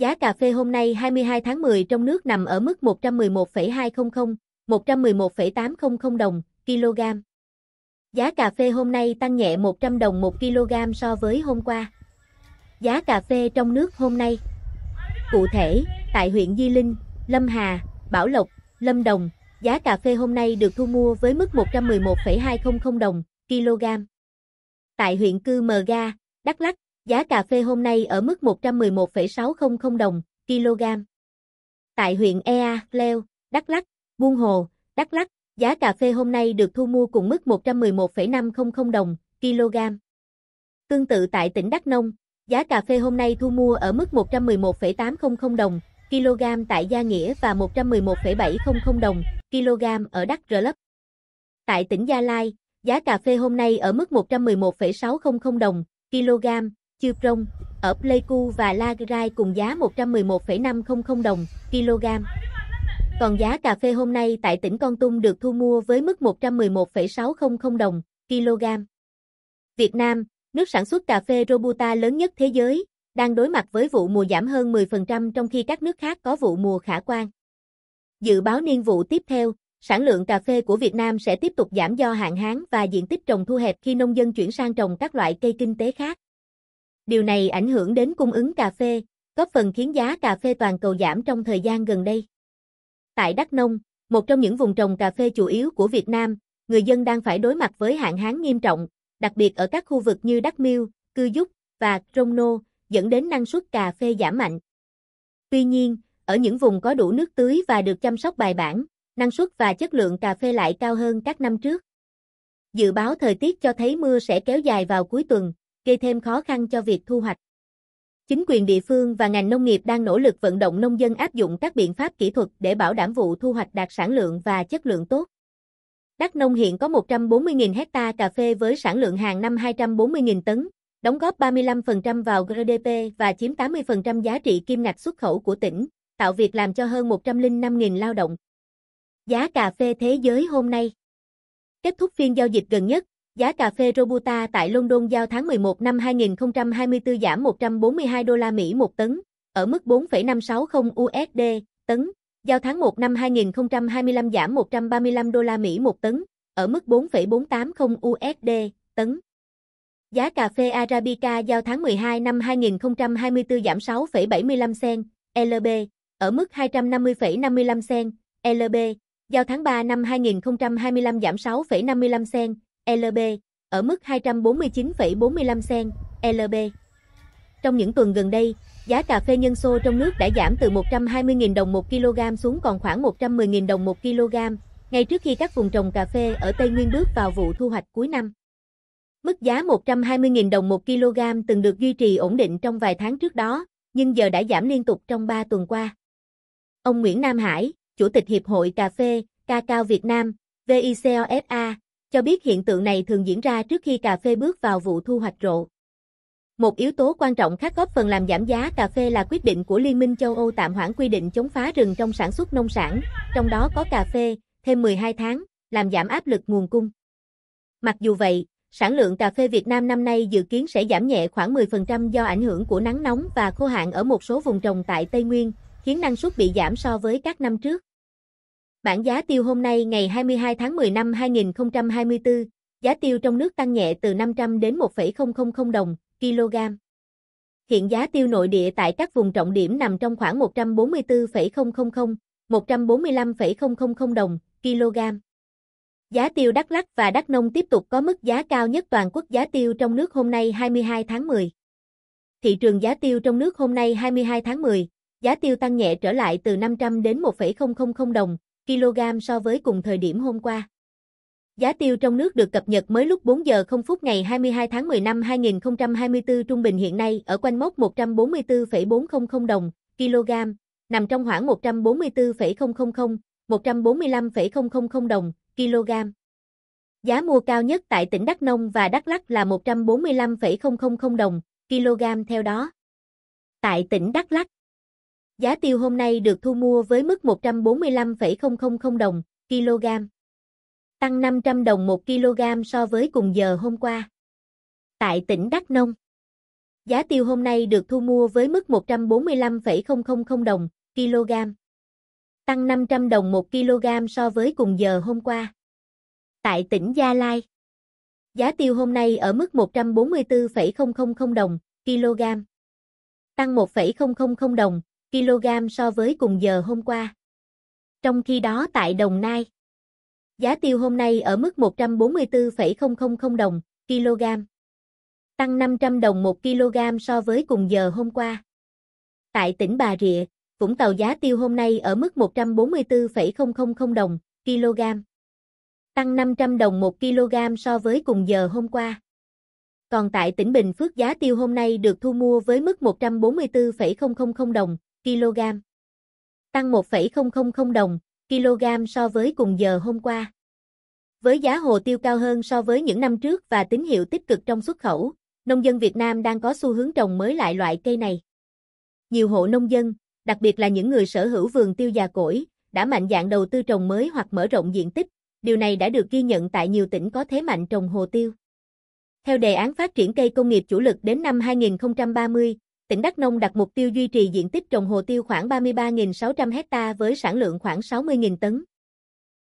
Giá cà phê hôm nay 22 tháng 10 trong nước nằm ở mức 111,200, 111,800 đồng kg. Giá cà phê hôm nay tăng nhẹ 100 đồng 1 kg so với hôm qua. Giá cà phê trong nước hôm nay. Cụ thể, tại huyện Di Linh, Lâm Hà, Bảo Lộc, Lâm Đồng, giá cà phê hôm nay được thu mua với mức 111,200 đồng kg. Tại huyện Cư Mờ Ga, Đắk Lắk, giá cà phê hôm nay ở mức 111,600 đồng kg. Tại huyện Ea, Leo, Đắk Lắk, Buôn Hồ, Đắk Lắk, giá cà phê hôm nay được thu mua cùng mức 111,500 đồng kg. Tương tự tại tỉnh Đắk Nông, giá cà phê hôm nay thu mua ở mức 111,800 đồng kg tại Gia Nghĩa và 111,700 đồng kg ở Đắk rơ Lấp. Tại tỉnh Gia Lai, giá cà phê hôm nay ở mức 111,600 đồng kg, Chư Prong, ở Pleiku và Lagrai cùng giá 111,500 đồng kg. Còn giá cà phê hôm nay tại tỉnh Con Tum được thu mua với mức 111,600 đồng kg. Việt Nam, nước sản xuất cà phê Robusta lớn nhất thế giới, đang đối mặt với vụ mùa giảm hơn 10% trong khi các nước khác có vụ mùa khả quan. Dự báo niên vụ tiếp theo, sản lượng cà phê của Việt Nam sẽ tiếp tục giảm do hạn hán và diện tích trồng thu hẹp khi nông dân chuyển sang trồng các loại cây kinh tế khác. Điều này ảnh hưởng đến cung ứng cà phê, góp phần khiến giá cà phê toàn cầu giảm trong thời gian gần đây. Tại Đắk Nông, một trong những vùng trồng cà phê chủ yếu của Việt Nam, người dân đang phải đối mặt với hạn hán nghiêm trọng, đặc biệt ở các khu vực như Đắk Miêu, Cư Dúc và Crono, dẫn đến năng suất cà phê giảm mạnh. Tuy nhiên, ở những vùng có đủ nước tưới và được chăm sóc bài bản, năng suất và chất lượng cà phê lại cao hơn các năm trước. Dự báo thời tiết cho thấy mưa sẽ kéo dài vào cuối tuần, gây thêm khó khăn cho việc thu hoạch. Chính quyền địa phương và ngành nông nghiệp đang nỗ lực vận động nông dân áp dụng các biện pháp kỹ thuật để bảo đảm vụ thu hoạch đạt sản lượng và chất lượng tốt. Đắk Nông hiện có 140.000 hecta cà phê với sản lượng hàng năm 240.000 tấn, đóng góp 35% vào GDP và chiếm 80% giá trị kim ngạch xuất khẩu của tỉnh, tạo việc làm cho hơn 105.000 lao động. Giá cà phê thế giới hôm nay Kết thúc phiên giao dịch gần nhất, giá cà phê Robusta tại London giao tháng 11 năm 2024 giảm 142 đô la Mỹ một tấn, ở mức 4,560 USD tấn, giao tháng 1 năm 2025 giảm 135 đô la Mỹ một tấn, ở mức 4,480 USD tấn. Giá cà phê Arabica giao tháng 12 năm 2024 giảm 6,75 sen LB, ở mức 250,55 sen LB, giao tháng 3 năm 2025 giảm 6,55 sen LB, ở mức 249,45 sen LB. Trong những tuần gần đây, giá cà phê nhân xô trong nước đã giảm từ 120.000 đồng 1 kg xuống còn khoảng 110.000 đồng 1 kg, ngay trước khi các vùng trồng cà phê ở Tây Nguyên bước vào vụ thu hoạch cuối năm. Mức giá 120.000 đồng 1 kg từng được duy trì ổn định trong vài tháng trước đó, nhưng giờ đã giảm liên tục trong 3 tuần qua. Ông Nguyễn Nam Hải, Chủ tịch Hiệp hội Cà phê, Ca Cao Việt Nam, VICOFA, cho biết hiện tượng này thường diễn ra trước khi cà phê bước vào vụ thu hoạch rộ. Một yếu tố quan trọng khác góp phần làm giảm giá cà phê là quyết định của Liên minh châu Âu tạm hoãn quy định chống phá rừng trong sản xuất nông sản, trong đó có cà phê, thêm 12 tháng, làm giảm áp lực nguồn cung. Mặc dù vậy, sản lượng cà phê Việt Nam năm nay dự kiến sẽ giảm nhẹ khoảng 10% do ảnh hưởng của nắng nóng và khô hạn ở một số vùng trồng tại Tây Nguyên, khiến năng suất bị giảm so với các năm trước. Bản giá tiêu hôm nay ngày 22 tháng 10 năm 2024, giá tiêu trong nước tăng nhẹ từ 500 đến 1,000 đồng kg. Hiện giá tiêu nội địa tại các vùng trọng điểm nằm trong khoảng 144,000, 145,000 đồng kg. Giá tiêu Đắk Lắk và Đắk Nông tiếp tục có mức giá cao nhất toàn quốc giá tiêu trong nước hôm nay 22 tháng 10. Thị trường giá tiêu trong nước hôm nay 22 tháng 10, giá tiêu tăng nhẹ trở lại từ 500 đến 1,000 đồng kg so với cùng thời điểm hôm qua. Giá tiêu trong nước được cập nhật mới lúc 4 giờ 0 phút ngày 22 tháng 10 năm 2024 trung bình hiện nay ở quanh mốc 144,400 đồng kg, nằm trong khoảng 144,000, 145,000 đồng kg. Giá mua cao nhất tại tỉnh Đắk Nông và Đắk Lắk là 145,000 đồng kg theo đó. Tại tỉnh Đắk Lắk, giá tiêu hôm nay được thu mua với mức 145,000 đồng kg, tăng 500 đồng 1 kg so với cùng giờ hôm qua. Tại tỉnh Đắk Nông, Giá tiêu hôm nay được thu mua với mức 145,000 đồng kg. Tăng 500 đồng 1 kg so với cùng giờ hôm qua. Tại tỉnh Gia Lai, giá tiêu hôm nay ở mức 144,000 đồng kg. Tăng 1,000 đồng kg so với cùng giờ hôm qua. Trong khi đó tại Đồng Nai, giá tiêu hôm nay ở mức 144,000 đồng kg tăng 500 đồng 1 kg so với cùng giờ hôm qua. Tại tỉnh Bà Rịa, Vũng Tàu giá tiêu hôm nay ở mức 144,000 đồng kg, tăng 500 đồng 1 kg so với cùng giờ hôm qua. Còn tại tỉnh Bình Phước giá tiêu hôm nay được thu mua với mức 144,000 đồng kg, tăng 1,000 đồng kg so với cùng giờ hôm qua. Với giá hồ tiêu cao hơn so với những năm trước và tín hiệu tích cực trong xuất khẩu, nông dân Việt Nam đang có xu hướng trồng mới lại loại cây này. Nhiều hộ nông dân, đặc biệt là những người sở hữu vườn tiêu già cỗi, đã mạnh dạn đầu tư trồng mới hoặc mở rộng diện tích. Điều này đã được ghi nhận tại nhiều tỉnh có thế mạnh trồng hồ tiêu. Theo đề án phát triển cây công nghiệp chủ lực đến năm 2030, tỉnh Đắk Nông đặt mục tiêu duy trì diện tích trồng hồ tiêu khoảng 33.600 hecta với sản lượng khoảng 60.000 tấn.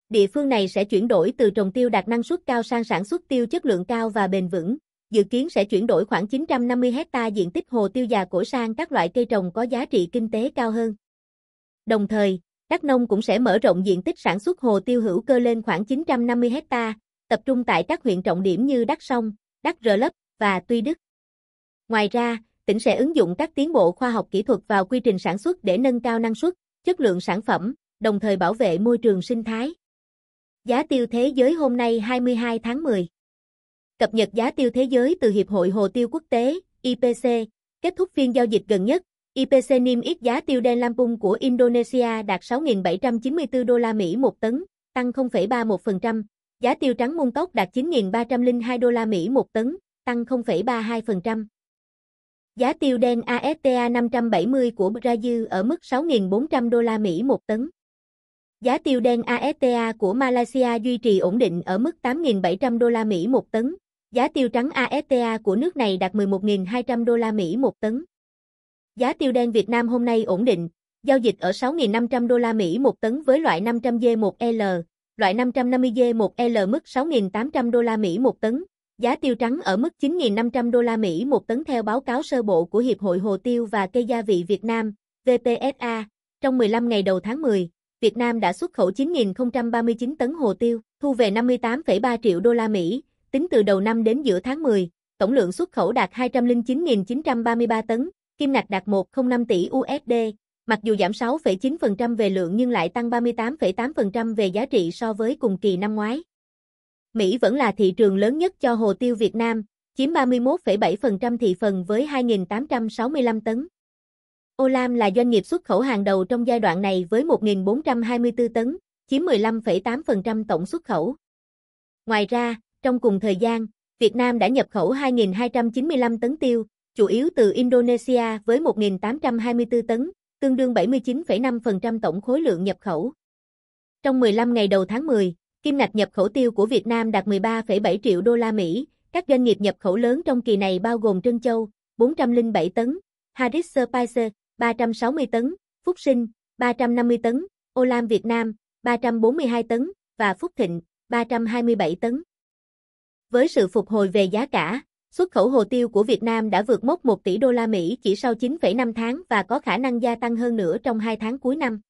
Địa phương này sẽ chuyển đổi từ trồng tiêu đạt năng suất cao sang sản xuất tiêu chất lượng cao và bền vững, dự kiến sẽ chuyển đổi khoảng 950 hecta diện tích hồ tiêu già cỗi sang các loại cây trồng có giá trị kinh tế cao hơn. Đồng thời, Đắk Nông cũng sẽ mở rộng diện tích sản xuất hồ tiêu hữu cơ lên khoảng 950 hecta, tập trung tại các huyện trọng điểm như Đắk Sông, Đắk Rờ Lấp và Tuy Đức. Ngoài ra, tỉnh sẽ ứng dụng các tiến bộ khoa học kỹ thuật vào quy trình sản xuất để nâng cao năng suất, chất lượng sản phẩm, đồng thời bảo vệ môi trường sinh thái. Giá tiêu thế giới hôm nay 22 tháng 10 Cập nhật giá tiêu thế giới từ Hiệp hội Hồ tiêu Quốc tế, IPC, kết thúc phiên giao dịch gần nhất, IPC niêm yết giá tiêu đen Lampung của Indonesia đạt 6.794 đô la Mỹ một tấn, tăng 0,31%, giá tiêu trắng mung tốc đạt 9.302 đô la Mỹ một tấn, tăng 0,32%. Giá tiêu đen ASTA 570 của Brazil ở mức 6.400 đô la Mỹ một tấn. Giá tiêu đen ASTA của Malaysia duy trì ổn định ở mức 8.700 đô la Mỹ một tấn, Giá tiêu trắng ASTA của nước này đạt 11.200 đô la Mỹ một tấn. Giá tiêu đen Việt Nam hôm nay ổn định, giao dịch ở 6.500 đô la Mỹ một tấn với loại 500 G1L, loại 550 G1L mức 6.800 đô la Mỹ một tấn. Giá tiêu trắng ở mức 9.500 đô la Mỹ một tấn theo báo cáo sơ bộ của Hiệp hội Hồ tiêu và Cây gia vị Việt Nam, VPSA. Trong 15 ngày đầu tháng 10, Việt Nam đã xuất khẩu 9.039 tấn hồ tiêu, thu về 58,3 triệu đô la Mỹ, Tính từ đầu năm đến giữa tháng 10, tổng lượng xuất khẩu đạt 209.933 tấn, kim ngạch đạt 105 tỷ USD, mặc dù giảm 6,9% về lượng nhưng lại tăng 38,8% về giá trị so với cùng kỳ năm ngoái. Mỹ vẫn là thị trường lớn nhất cho hồ tiêu Việt Nam, chiếm 31,7% thị phần với 2.865 tấn. Olam là doanh nghiệp xuất khẩu hàng đầu trong giai đoạn này với 1.424 tấn, chiếm 15,8% tổng xuất khẩu. Ngoài ra, trong cùng thời gian, Việt Nam đã nhập khẩu 2.295 tấn tiêu, chủ yếu từ Indonesia với 1.824 tấn, tương đương 79,5% tổng khối lượng nhập khẩu. Trong 15 ngày đầu tháng 10, kim ngạch nhập khẩu tiêu của Việt Nam đạt 13,7 triệu đô la Mỹ. Các doanh nghiệp nhập khẩu lớn trong kỳ này bao gồm Trân Châu, 407 tấn, Harris Spicer, 360 tấn, Phúc Sinh, 350 tấn, Olam Việt Nam, 342 tấn, và Phúc Thịnh, 327 tấn. Với sự phục hồi về giá cả, xuất khẩu hồ tiêu của Việt Nam đã vượt mốc 1 tỷ đô la Mỹ chỉ sau 9,5 tháng và có khả năng gia tăng hơn nữa trong 2 tháng cuối năm.